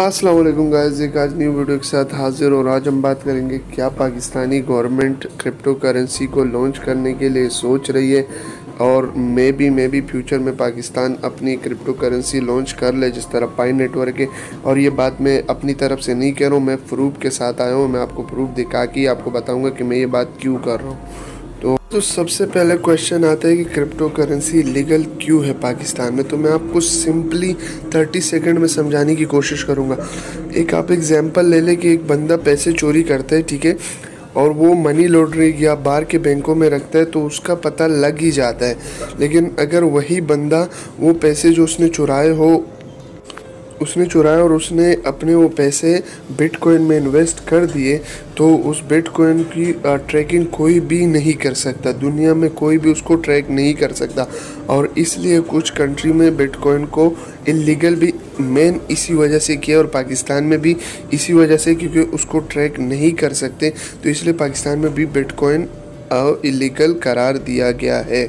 Aslam guys, एक आज new video के साथ हाजिर और आज हम बात करेंगे क्या पाकिस्तानी गवर्नमेंट क्रिप्टो करेंसी को लॉन्च करने के लिए सोच रही है और maybe maybe future में पाकिस्तान अपनी क्रिप्टो करेंसी लॉन्च कर ले जिस तरह पाई नेटवर्क है और ये बात मैं अपनी तरफ़ से नहीं कह रहा हूँ, मैं प्रूफ के साथ आया हूँ, मैं आपको प्रूफ दिखा के आपको बताऊँगा कि मैं ये बात क्यों कर रहा हूँ। तो सबसे पहले क्वेश्चन आता है कि क्रिप्टो करेंसी लीगल क्यों है पाकिस्तान में? तो मैं आपको सिंपली 30 सेकंड में समझाने की कोशिश करूँगा। एक आप एग्जांपल ले लें कि एक बंदा पैसे चोरी करता है, ठीक है? और वो मनी लॉन्ड्रिंग या बाहर के बैंकों में रखता है तो उसका पता लग ही जाता है। लेकिन अगर वही बंदा वो पैसे जो उसने चुराए हो उसने चुराया और उसने अपने वो पैसे बिटकॉइन में इन्वेस्ट कर दिए तो उस बिटकॉइन की ट्रैकिंग कोई भी नहीं कर सकता। दुनिया में कोई भी उसको ट्रैक नहीं कर सकता। और इसलिए कुछ कंट्री में बिटकॉइन को इलीगल भी मेन इसी वजह से किया और पाकिस्तान में भी इसी वजह से क्योंकि उसको ट्रैक नहीं कर सकते तो इसलिए पाकिस्तान में भी बिटकॉइन इलीगल करार दिया गया है।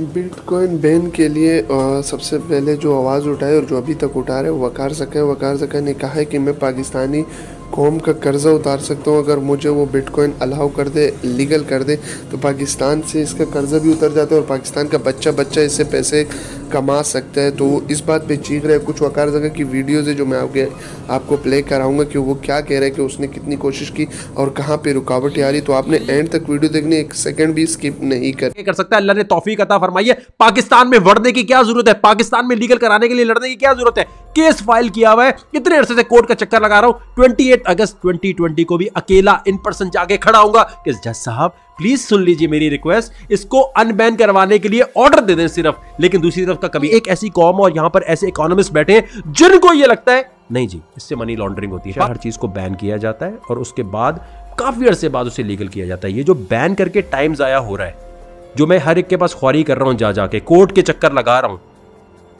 बिटकॉइन बैन के लिए आ, सबसे पहले जो आवाज़ उठाए और जो अभी तक उठा रहे वकार है। वकार सके ने कहा है कि मैं पाकिस्तानी कौम का कर्ज़ा उतार सकता हूँ अगर मुझे वो बिटकॉइन अलाउ कर दे लीगल कर दे तो पाकिस्तान से इसका कर्ज़ा भी उतर जाता है और पाकिस्तान का बच्चा बच्चा इससे पैसे कमा सकता है तो इस बात पे चीख रहे हैं। कुछ वकार जगह की वीडियोज़ है जो मैं आपके, आपको प्ले कराऊँगा कि वो क्या कह रहे हैं कि उसने कितनी कोशिश की और कहाँ पे रुकावट आ रही तो आपने एंड तक वीडियो देखने एक सेकंड भी स्किप नहीं कर कर सकता अल्लाह ने तौफीक अता फरमाई है। पाकिस्तान में बढ़ने की क्या ज़रूरत है? पाकिस्तान में लीगल कराने के लिए लड़ने की क्या ज़रूरत है? केस फ़ाइल किया हुआ है। इतने अरसे से कोर्ट का चक्कर लगा रहा हूँ। 28 अगस्त 2020 को भी अकेला इन पर्सन जाके खड़ा होऊँगा कि जज साहब प्लीज़ सुन लीजिए मेरी रिक्वेस्ट इसको अनबैन करवाने के लिए ऑर्डर दे दें सिर्फ़। लेकिन दूसरी तरफ़ का कभी एक ऐसी कॉम और यहाँ पर ऐसे इकोनॉमिस्ट बैठे हैं जिनको यह लगता है नहीं जी इससे मनी लॉन्ड्रिंग होती है। हर चीज़ को बैन किया जाता है और उसके बाद काफ़ी अरसे बाद उसे लीगल किया जाता है। ये जो बैन करके टाइम जाया हो रहा है जो मैं हर एक के पास ख्वारी कर रहा हूँ जा जाके कोर्ट के चक्कर लगा रहा हूँ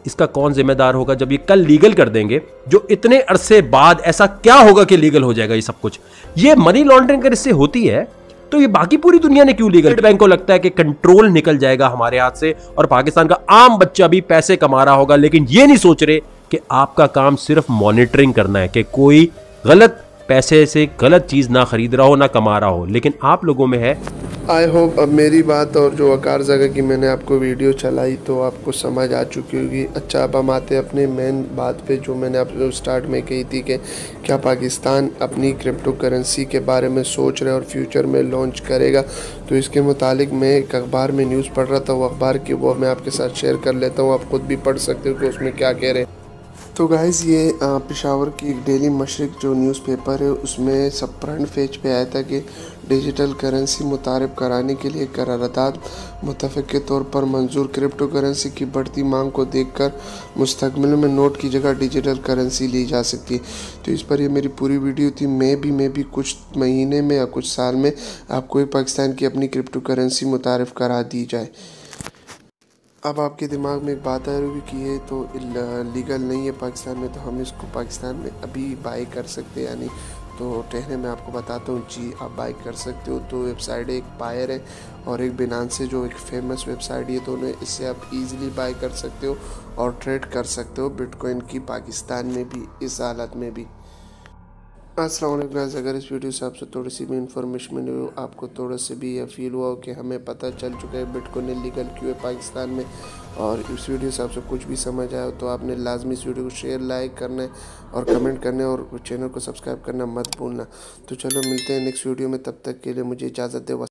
इसका कौन जिम्मेदार होगा जब ये कल लीगल कर देंगे? जो इतने अरसे बाद ऐसा क्या होगा कि लीगल हो जाएगा ये सब कुछ? ये मनी लॉन्ड्रिंग अगर इससे होती है तो ये बाकी पूरी दुनिया ने क्यों लीगल बैंक को लगता है कि कंट्रोल निकल जाएगा हमारे हाथ से और पाकिस्तान का आम बच्चा भी पैसे कमा रहा होगा, लेकिन ये नहीं सोच रहे कि आपका काम सिर्फ़ मॉनिटरिंग करना है, कि कोई गलत पैसे से गलत चीज़ ना खरीद रहा हो, ना कमा रहा हो। लेकिन आप लोगों में है आई होप अब मेरी बात और जो वकार जगह की मैंने आपको वीडियो चलाई तो आपको समझ आ चुकी होगी। अच्छा अब हम आते अपने मेन बात पे जो मैंने आपको स्टार्ट में कही थी कि क्या पाकिस्तान अपनी क्रिप्टो करेंसी के बारे में सोच रहे और फ्यूचर में लॉन्च करेगा। तो इसके मुतालिक मैं एक अखबार में न्यूज़ पढ़ रहा था, वो अखबार की वो मैं आपके साथ शेयर कर लेता हूँ। आप खुद भी पढ़ सकते हो कि उसमें क्या कह रहे हैं। तो गाइज़ ये पेशावर की डेली मशरक जो न्यूज़पेपर है, उसमें सब फ्रंट पेज पे आया था कि डिजिटल करेंसी मुतारब कराने के लिए करारदाद मुतफ़ के तौर पर मंजूर क्रिप्टो करेंसी की बढ़ती मांग को देखकर मुस्तकबिल में नोट की जगह डिजिटल करेंसी ली जा सकती है। तो इस पर ये मेरी पूरी वीडियो थी। मे भी मे भी कुछ महीने में या कुछ साल में आपको पाकिस्तान की अपनी क्रिप्टो करेंसी मुतारफ़ करा दी जाए। अब आपके दिमाग में एक बात आ रही कि ये तो लीगल नहीं है पाकिस्तान में तो हम इसको पाकिस्तान में अभी बाई कर सकते हैं, यानी तो ठहरे मैं आपको बताता हूँ, जी, आप बाई कर सकते हो तो वेबसाइट एक पायर है और एक बिनान से जो एक फ़ेमस वेबसाइट ये दोनों है इससे आप इजीली बाई कर सकते हो और ट्रेड कर सकते हो बिटकॉइन की पाकिस्तान में भी, इस हालत में भी। अस्सलाम गाइस अगर इस वीडियो से आपसे थोड़ी सी भी इन्फॉर्मेशन मिली हो, आपको थोड़ा सा भी यह फील हुआ हो कि हमें पता चल चुका है बिटकॉइन लीगल क्यों है पाकिस्तान में, और इस वीडियो से आपसे कुछ भी समझ आया हो तो आपने लाजमी इस वीडियो को शेयर लाइक करना है और कमेंट करना है और चैनल को सब्सक्राइब करना मत भूलना। तो चलो मिलते हैं नेक्स्ट वीडियो में, तब तक के लिए मुझे इजाज़त दे।